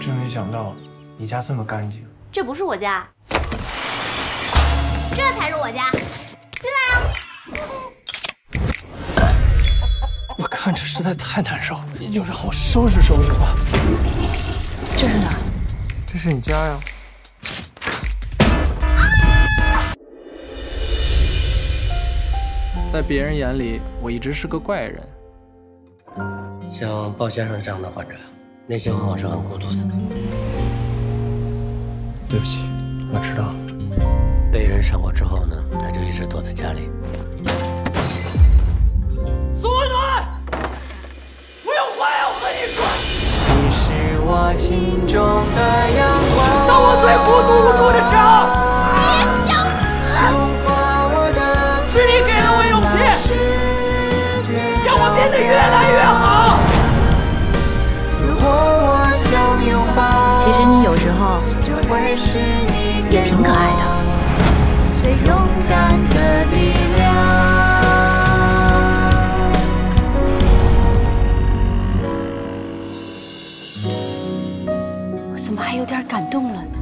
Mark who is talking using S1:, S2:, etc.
S1: 真没想到你家这么干净。
S2: 这不是我家，这才是我家。进来
S1: 啊！我看着实在太难受，你就让我收拾收拾吧。
S2: 这是哪？
S1: 这是你家呀。在别人眼里，我一直是个怪人。
S3: 像鲍先生这样的患者，内心往往是很孤独的。
S1: 对不起，我知道。
S3: 被人伤过之后呢，他就一直躲在家里。
S1: 宋温暖，我有话要和你说。你是我心中的阳光。当我最孤独无助
S2: 你有时候也挺可爱的。
S4: 我怎么还有点感动了呢？